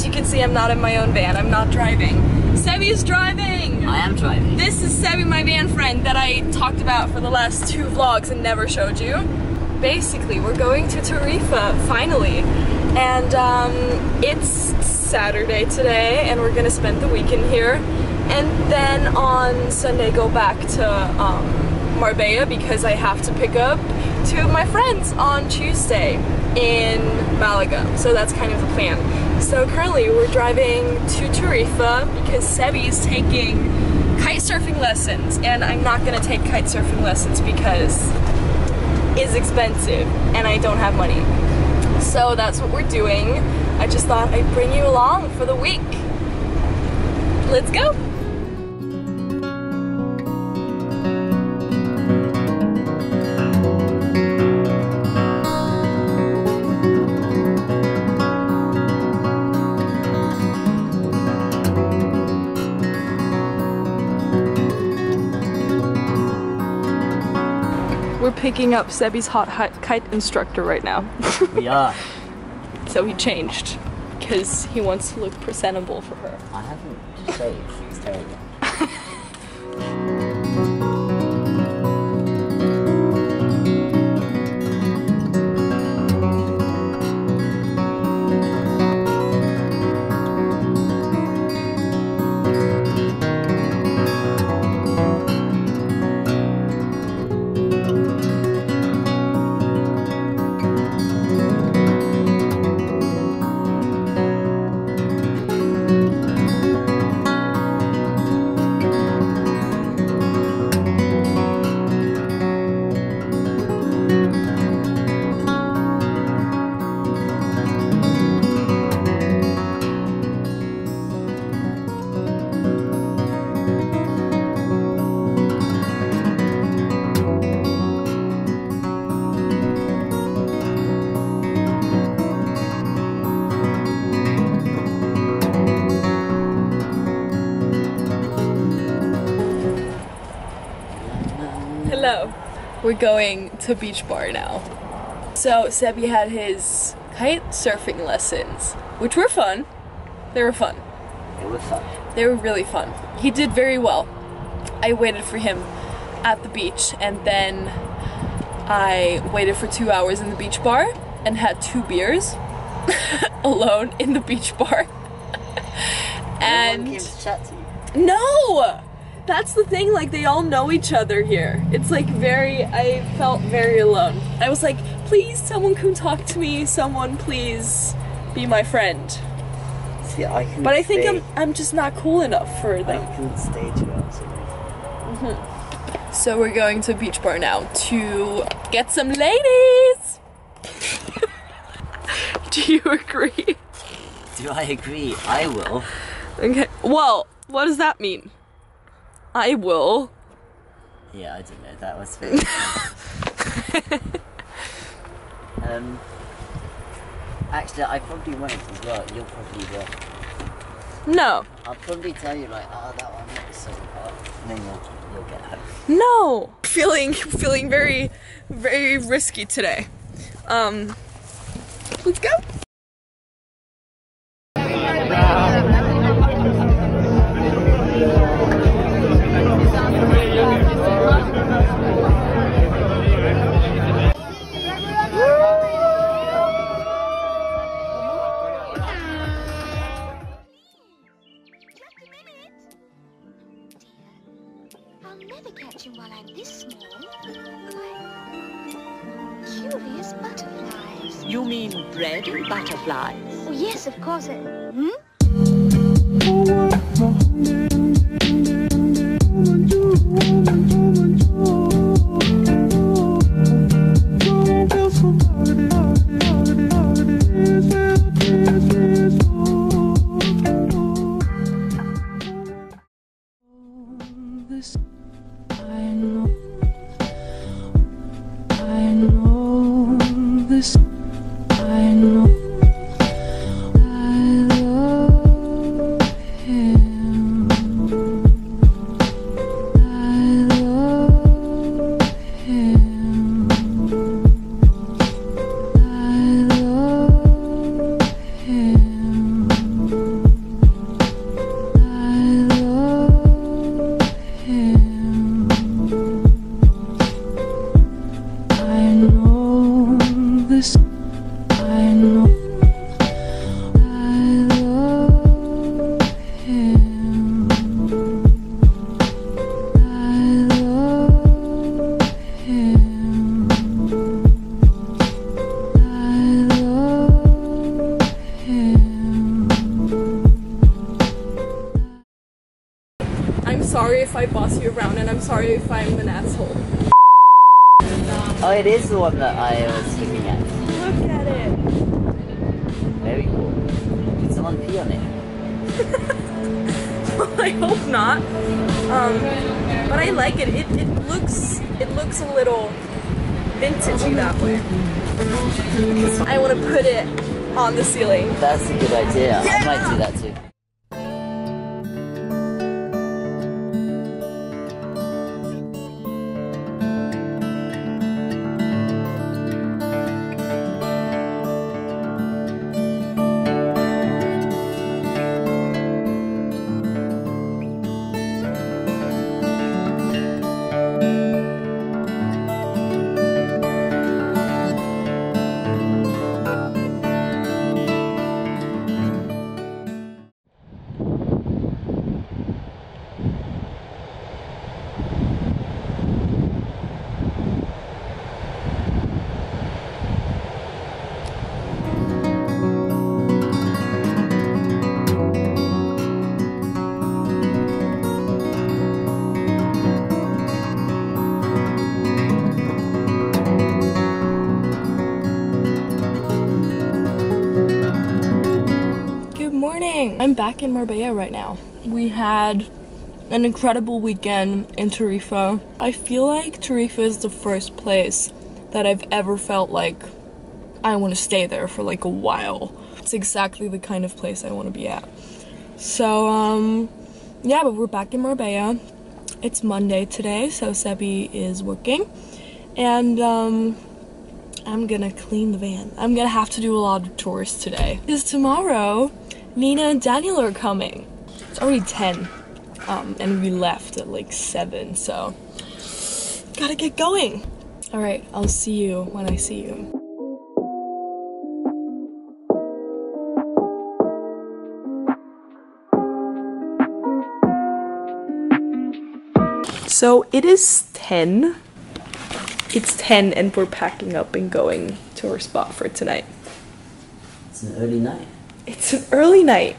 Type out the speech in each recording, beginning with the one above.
as you can see, I'm not in my own van. I'm not driving. Sebby is driving. I am driving. This is Sebby, my van friend that I talked about for the last two vlogs and never showed you. Basically, we're going to Tarifa, finally. And um, it's Saturday today, and we're gonna spend the weekend here. And then on Sunday, go back to um, Marbella because I have to pick up two of my friends on Tuesday in Malaga. So that's kind of the plan. So currently, we're driving to Tarifa because Sebby is taking kite surfing lessons, and I'm not gonna take kite surfing lessons because it's expensive and I don't have money. So that's what we're doing. I just thought I'd bring you along for the week. Let's go! Picking up Sebby's hot kite instructor right now. We are. so he changed because he wants to look presentable for her. I haven't shaved. It's terrible. Hello. We're going to Beach Bar now. So Sebby had his kite surfing lessons, which were fun. They were fun. It was fun. They were really fun. He did very well. I waited for him at the beach and then I waited for two hours in the beach bar and had two beers alone in the beach bar. No one and came to chat to you. no! That's the thing, like they all know each other here. It's like very I felt very alone. I was like, please someone come talk to me, someone please be my friend. See, I can. But I think stay, I'm I'm just not cool enough for I them. couldn't stay two hours away. So we're going to beach bar now to get some ladies. Do you agree? Do I agree? I will. Okay. Well, what does that mean? I will. Yeah, I don't know. That was very. um. Actually, I probably won't as well. You'll probably will. No. I'll probably tell you like, oh, that one looks so hot, and then you'll you'll get home. No. Feeling feeling very very risky today. Um Let's go. I'll never catch him while I'm this small. Why, curious butterflies. You mean bread and butterflies? Oh, yes, of course. Uh, hmm? This sorry if I'm an asshole. Oh, it is the one that I was looking at. Look at it. Very cool. Did someone pee on it? I hope not. Um, but I like it. It it looks it looks a little vintagey that way. I want to put it on the ceiling. That's a good idea. I might do that too. I'm back in Marbella right now. We had an incredible weekend in Tarifa. I feel like Tarifa is the first place that I've ever felt like I want to stay there for like a while. It's exactly the kind of place I want to be at. So, um, yeah, but we're back in Marbella. It's Monday today, so Sebby is working. And, um, I'm gonna clean the van. I'm gonna have to do a lot of tours today. Because tomorrow, Nina and Daniel are coming. It's already 10. Um, and we left at like 7, so gotta get going. Alright, I'll see you when I see you. So it is 10 it's 10 and we're packing up and going to our spot for tonight. It's an early night. It's an early night.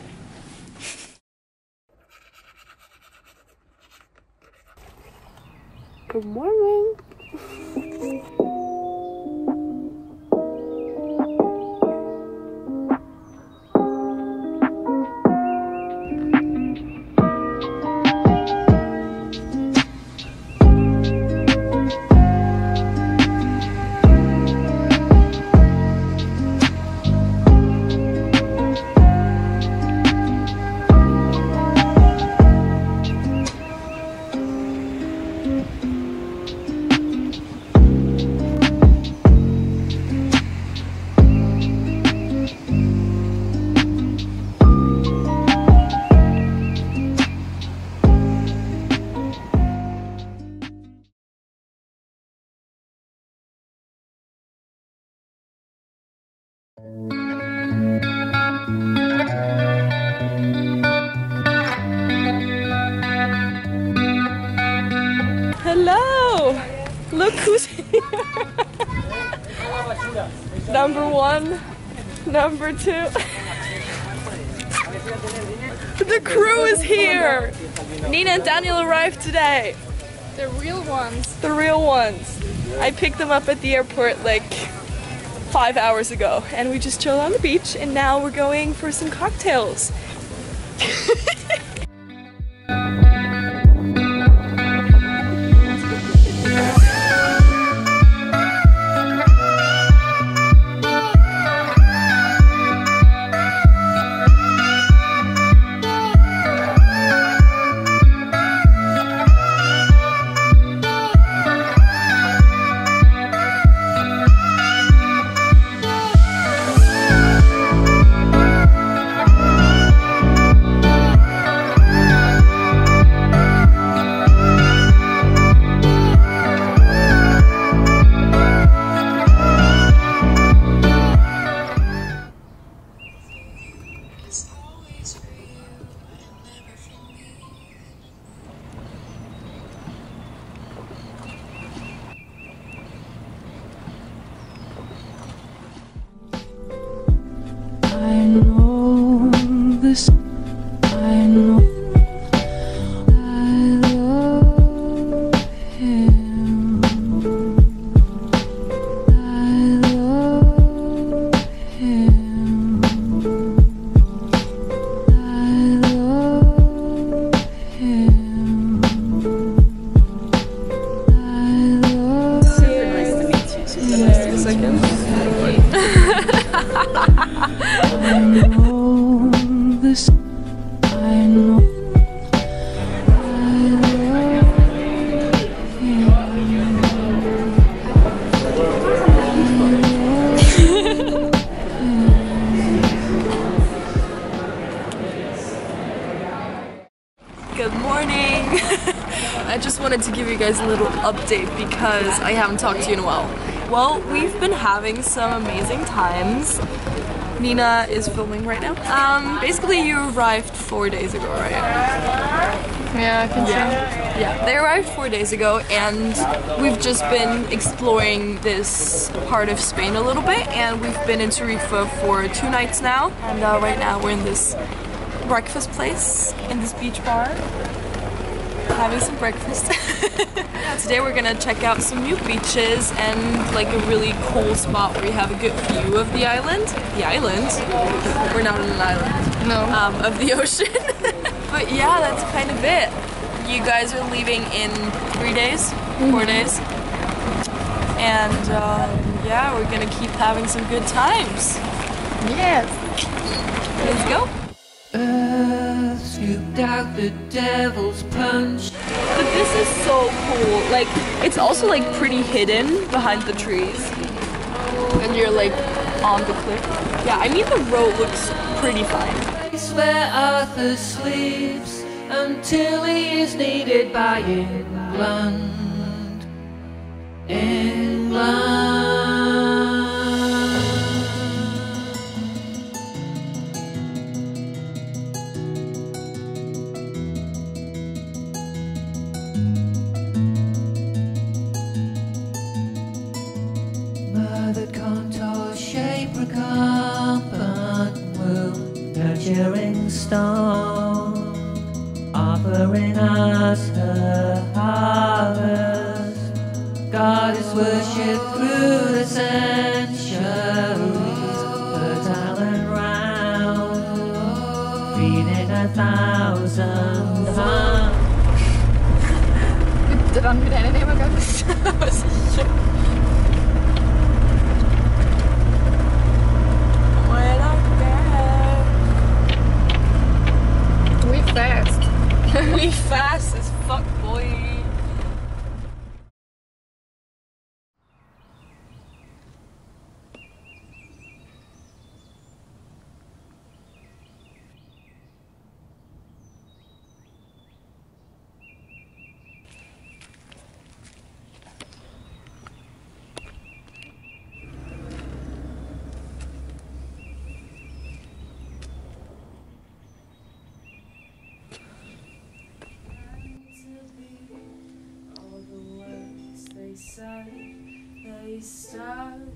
Good morning. Number two. the crew is here. Nina and Daniel arrived today. The real ones. The real ones. I picked them up at the airport like five hours ago, and we just chilled on the beach, and now we're going for some cocktails. this. Update because I haven't talked to you in a while. Well, we've been having some amazing times. Nina is filming right now. Um, basically, you arrived four days ago, right? Yeah, I can Yeah. Yeah, they arrived four days ago, and we've just been exploring this part of Spain a little bit, and we've been in Tarifa for two nights now, and uh, right now we're in this breakfast place in this beach bar, having some breakfast. Yeah, Today we're gonna check out some new beaches and like a really cool spot where you have a good view of the island. The island? We're not on an island No. um, of the ocean. but yeah, that's kind of it. You guys are leaving in three days, four days. And um, yeah, we're gonna keep having some good times. yes. Let's go. Earth scooped out the devil's punch. But this is so cool. Like, it's also like pretty hidden behind the trees. And you're like on the cliff. Yeah, I mean the road looks pretty fine. Place where Arthur sleeps until he is needed by England. England. Dran med deine Nehmer We fast. we fast as fuck, boy. All the words they say, they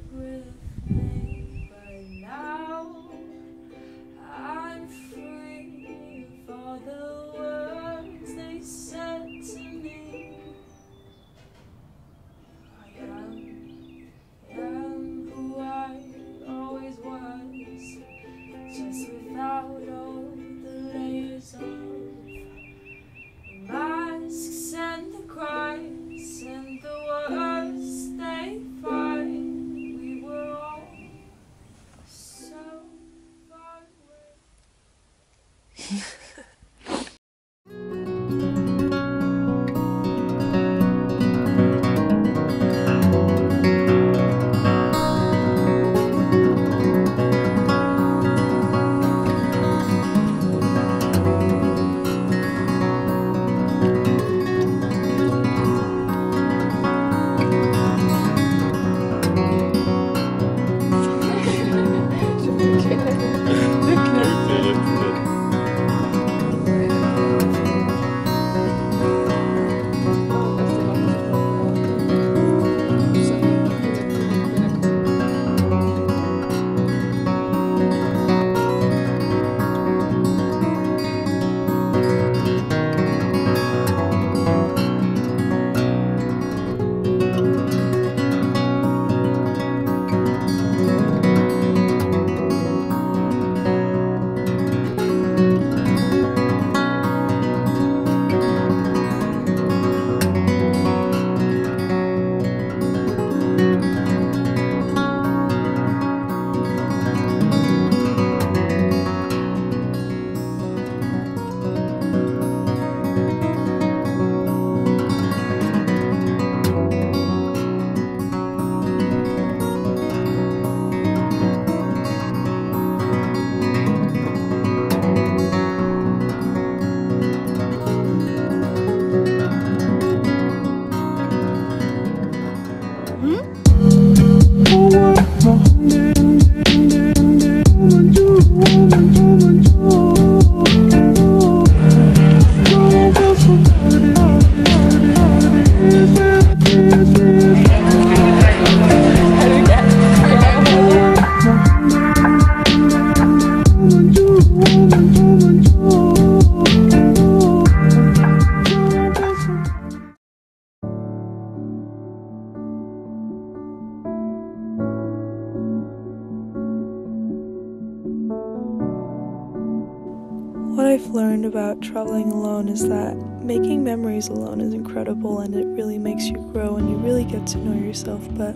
about traveling alone is that making memories alone is incredible and it really makes you grow and you really get to know yourself. But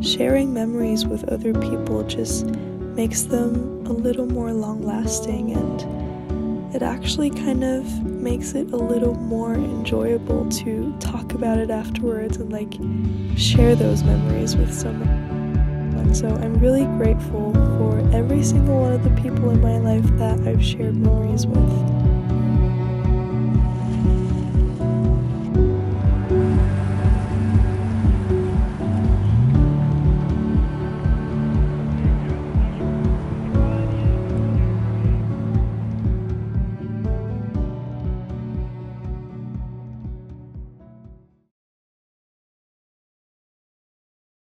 sharing memories with other people just makes them a little more long lasting and it actually kind of makes it a little more enjoyable to talk about it afterwards and like share those memories with someone. So I'm really grateful for every single one of the people in my life that I've shared memories with.